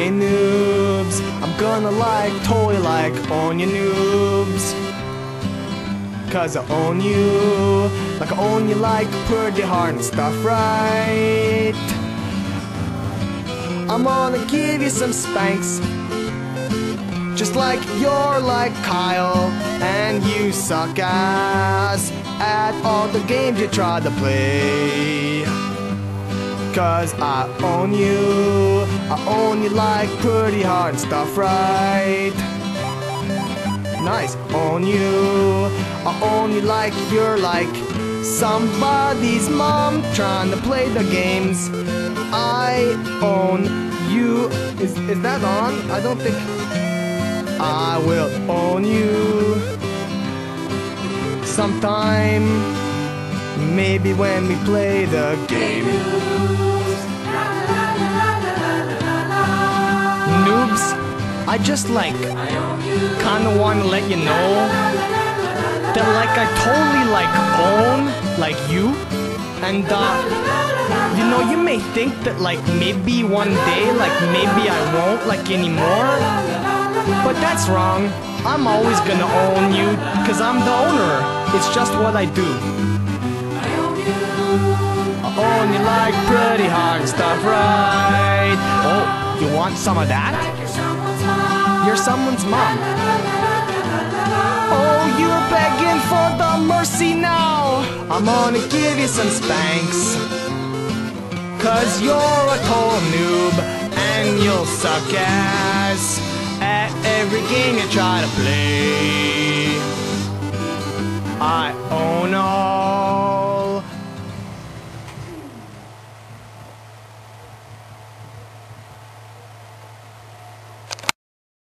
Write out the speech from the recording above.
Hey noobs, I'm gonna like, toy like, on you noobs. Cause I own you, like I own you like pretty hard and stuff, right? I'm gonna give you some spanks. Just like you're like Kyle, and you suck ass at all the games you try to play. Cause I own you, I own you like pretty hard stuff, right? Nice, own you, I own you like you're like somebody's mom trying to play the games. I own you. Is, is that on? I don't think. I will own you sometime. Maybe when we play the game. Noobs, I just like kinda wanna let you know that like I totally like own like you and uh you know you may think that like maybe one day like maybe I won't like anymore but that's wrong. I'm always gonna own you cause I'm the owner. It's just what I do. Like pretty hard stuff, right? Oh, you want some of that? You're someone's mom. Oh, you're begging for the mercy now. I'm gonna give you some spanks. Cause you're a total noob and you'll suck ass at every game you try to play.